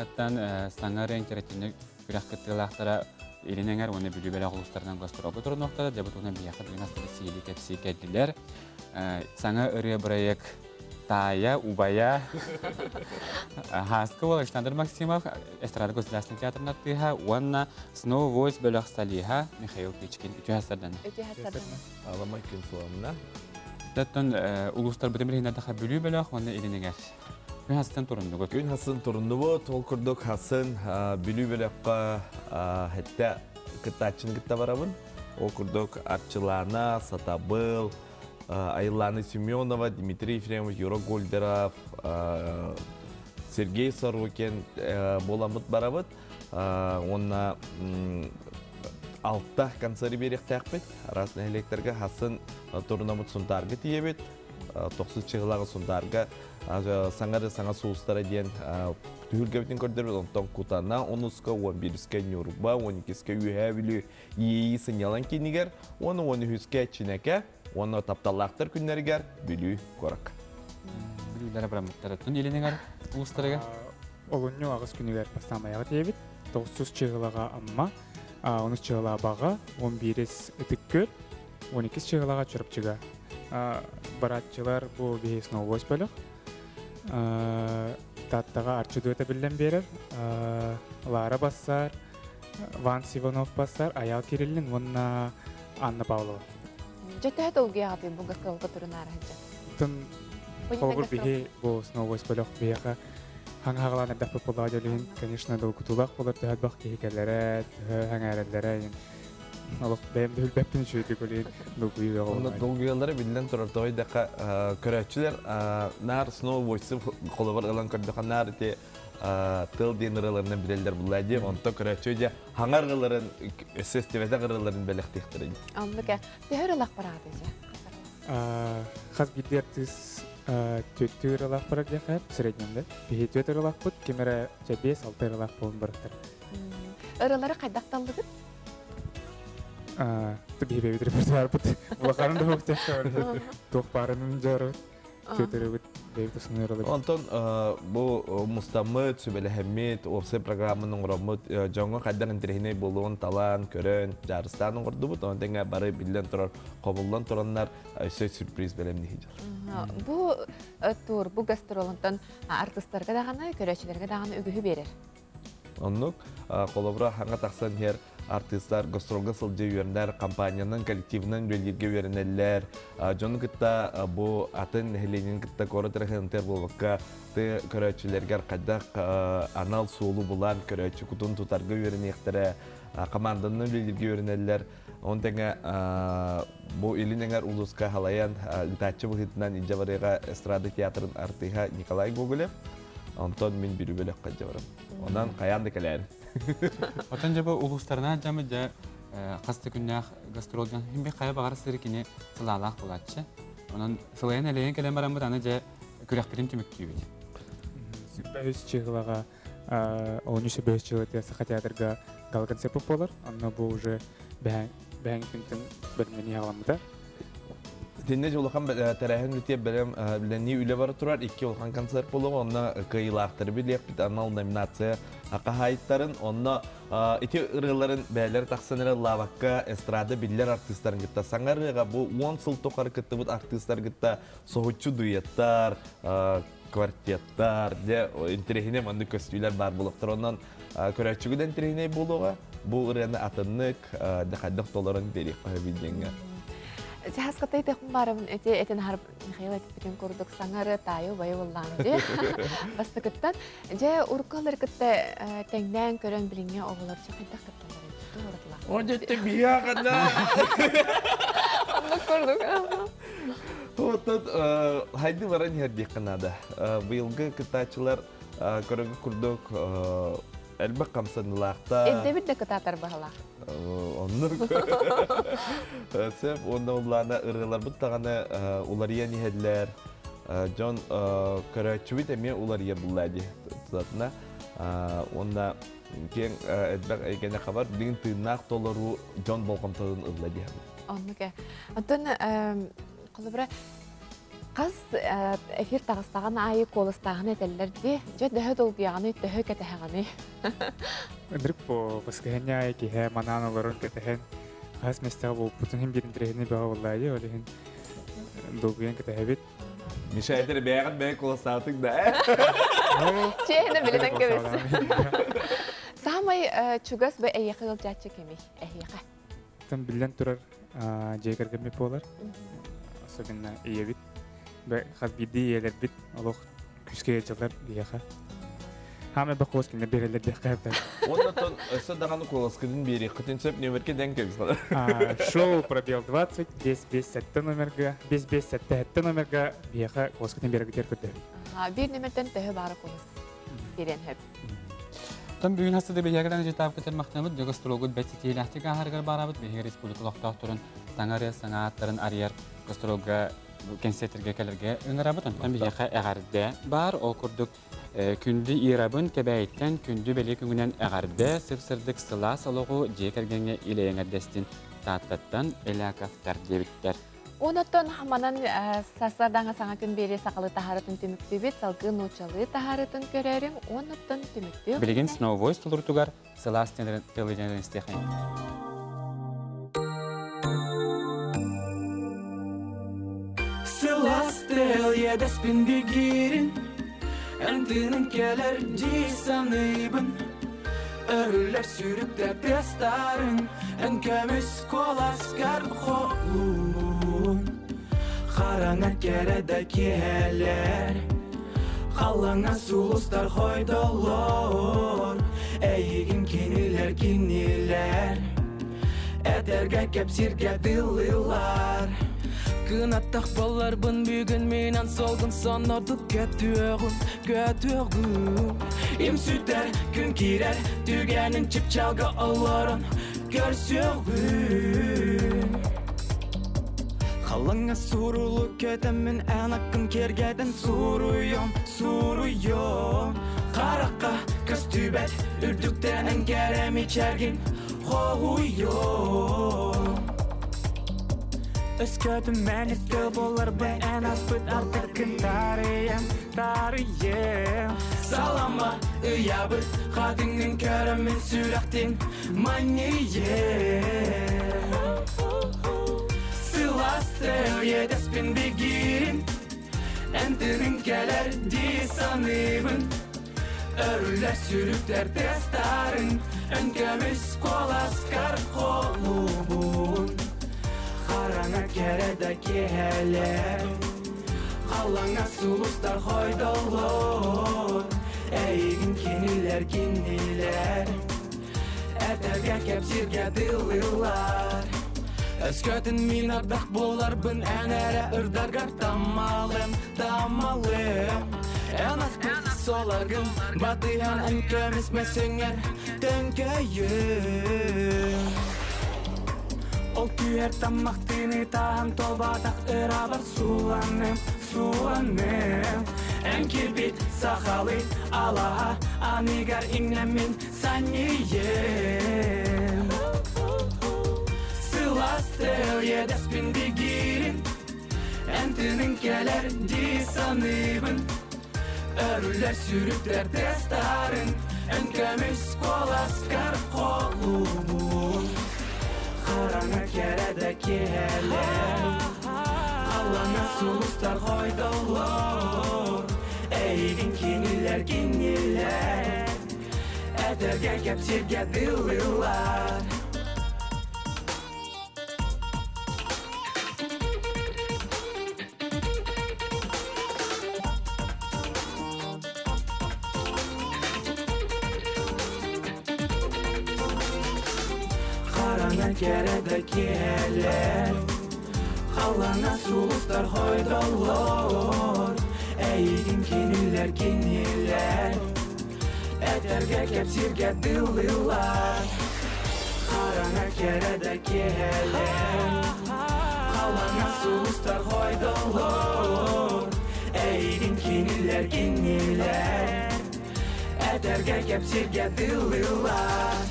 аттан саңарын керетini күрәк кыттылахтара Иринеңер оны бүлі бәлі құлыстарынан гастроға тұрынуқтары, дебутуна бияқы дүйнастыры сейлі кәпсі кәділер. Саңа үрі тая, убая. Хаскы ол Александр Максимов, эстрада государственный театрын аттыға, онна Snow Voice бөліқ сталиға Михаил Печкин үті хастардан. Өте хаттардан. Аламай күн суамна. Дәттон улустар бүлі. Күн хастан тұрынды гөт. Күн хасын турунду бу, тол курдук хасын бүлүү бөлөккө хетте кыттачын кытта барабын. Ол Арчылана, Сатабыл, Айланы Семенова, Дмитрий Ефремов, Юра Гольдеров, Сергей Сорокин боламыт барабыт. Онна алтта концерт берек тәкпет. Арасына электерге хасын турунамыт сунтаргы тиебет. Тоқсыз чығылағы сунтарга саңары саңа суустара диен түһүлгебитин көрдөрбүт онтон кутана онуска он бириске нюрба он икиске үйәбилү ийи сынялан кинигер оны он үһүске чинеке оны күннергер Бүлілері бірамыттары. Түн тиебит. 900 чыгылага амма, 13 чыгылага бага, 11 үтүккөр, 12 чыгылага чырып чыга. Баратчылар бу бейс новость бөлөк. Таттага арчы дуэта билен берер. Лара Бассар, Ван Сиванов Бассар, Аял Кириллин, онна Анна Павлова. Жөтәһәт ул гыяпи бу гастролга турунар хәҗә. Тын Холбур биһи бу сноубойс бөлөк биһа хаңагалан да популярлыгын, конечно, да кутулак булар да бак кигәләре, хаңарәләре. Алык бәм нар нар те тыл денераларынан билелер буллади онто көрәчү же хаңар гыларын эсэс тевете гыларын белектектирин Анлыка. Тәһәр алак барады җа. Хас бидертис төттөр алак бар дияхәр, среднемдә. Биһи төттөр алак бут, кемере 5-6 алак булын барыктыр. Ырылары кайдакталдыгы? Биһи бебидер бер бут. Улакарын да хукта. Тох барынын жары. Бут, бебидер сынырылы. онтон бу мустамыт сүбеле хэммит опсе программанын урамыт жоңго кайдан интерехине болуун талан көрөн жарыстанын курдубут онтеңе бары билен турар кобулдан тураннар өсө сюрприз белем дихи Бу тур, бу гастролонтон артистларга даганы, көрәчеләргә даганы үгүһү берер. Оннук колобра ханга таксан хер артисттар гастролга сылжы үйернер, компаниянын коллективынан бөлгерге үйернелер. Жону кытта бу атын хеленин кытта кора тәрәхентер болбакка ты көрәчілерге қадақ анал суолу булан көрәчі кутун тутарга үйернектере команданын бөлгерге үйернелер. Онтеңе бу илинеңер улуска халаян литачы бұхитынан инжаварега эстрада театрын артыха Николай Гоголев. Антон мен бирү бөлөк калжа барам. Онан каянды келер. Отан жаба улустарына жамы жа қасты күннәх гастролдан химбе қая бағар сыркине сылалақ болатшы. Онан сылайын әлейін кәлем барам бұд, аны жа күрәк бірін түмік күйбет. Бәйс чыгылага, он үсі бәйс чыгылы театрга галган сепіп болар. Анна бу уже бәң күнтін білмені яғаламыда. Тинне жолхан тәрәһен үтеп белем биленни үле бары турар, икки улхан концерт булып, онна кыйлактыр билеп бит анал номинация акахайттарын, онна ити ырыларын бәлер тахсаныры лавакка эстрада биллер артистларын гитта саңарыга бу 10 сыл токар кытты бут артистлар гитта соһучу дуэттар, квартеттар, де интерехине манды көстүләр бар булыктыр, оннан көрәчүгүден интерехине булуга бу ырыны атыннык дәхәддәк толарын берик билдеңгә. Жас кытай тахын барымын эте этен Михаил айтып битен курдук саңары тайы бай боллан же. Бастыкыттан же уркалар кытта. Туурдла. Он жетте бия гана. Вот хайды канада. Кытачылар курдук элбе камсанылакта. Эдде бит дә кытатар баһала. Оннур. Сеп онда уларна ырылар буттаганы улария нихедлер. Джон көрөчүбит эме улария буллади. Затна. Онда кен эдбек эйгене хабар дин тыйнак толору Джон болгомтодун ыллади. Оннуке. Антон колобра Қаз э, эфир тағыстаған айы колыстағын этеллерди, же дөһө долгияғаны, дөһө кәтәһәғаны. Өндіріп по басқаһыня киһә манан олорон кәтәһен хас местага бу бутун хем долгуян кәтәһәбит. Миша әйтер бәйгәт бәй колостатык да. Білінен. Самай э, чугас әйеқі жатчы кемей, әйеқі. Турар жегер кеме болар. Особенно. Бе хас биди елер бит олох күске жылар бияха. Хаме ба кос кине берелер бе кайта. Оннан өсө даганы колоскыдын бери кытын сөп нөмерке ден кебиз. Шоу пробел 20 без без сетте номерга, без без сетте хетте номерга бияха кине бергер көтө. Bir нөмірден төхі бары қолыз. Берен хөп. Тон хасты бейгерден жетап кетер тұрын саңары саңаттарын гастролга кенсетерге келерге онтан бейгеқа әғарды бар, ол күрдік күнді ирабын кәбәйттен күнді бәлі күнгінен әғарды сып-сырдық сыла салығы жекергенге илейіңердестін таттаттан эләкафтар дебіттер. Онаттан хаманан сасарданға саңа күн бере сақалы тахарытын түмікті бет, салғы ночалы онаттан түмікті. Білген Сыла телевизионен істеқайын. Сыластел едаспен бегерін Әндінің келер дей саныбын Өрілер сүріктер тестарын Әнкеміз коласкар қолуын Қараңа кереді келер Қалаңа сулустар хойдолор Әйігін кенілер кенілер Әтерге кепсирге дылылар Кынаттақ боларбын бүгін менен солғын сонорды көтүөгүн көтүөгүн Им сүтер күн кирер түгенин чыпчалга олорун көрсөгүн Қалыңа сурулу көтөмүн анакын кергеден суруйом суруйом. Қараққа кыз түбет үрдүктенен кереми чергин хоуйом. Өскөтім мен ескі болар бай ән аспыт артық күн тарыйым, тарыйым Салама ұябыт қатыңын көрімін сүрәқтің манейым Сыластыл едаспен бегирин Әнтірін келер дей саныбын Өрілер сүріктер тестарын. Өнкеміз қоласкар қолубун Қараңа кереді келер Қалаңа сулустар хойдолор Әйгін кенілер кенілер Әтерге кепсирге дылылар Өскөтін мин ардақ боларбын әнәрі ырдаргар тамалым, тамалым Ән аспыт соларгын батыян әнкөміс мәсіңер төнкөйім Тамақтыны таан толбатақ ырабар суланым, суланым Ән кирбит сақалы алаға анигар иңнәмин санием Сыластыл едаспин бигирин Әнтінің келер дей саныбын Өрілер сүріктер тестарын Өнкөміз коласкар Qarana kərədə ki hələ Allah nasıl ustar hoyda olur Eylin kiniller giniller Ədər gəl gəptir gəbilirlər кереді келер Қалаңа сулустар хойдолор Әйгін кенілер кенілер Әтерге кепсирге дылылар Қараңа кереді келер Қалаңа сулустар хойдолор Әйгін кенілер кенілер Әтерге кепсирге дылылар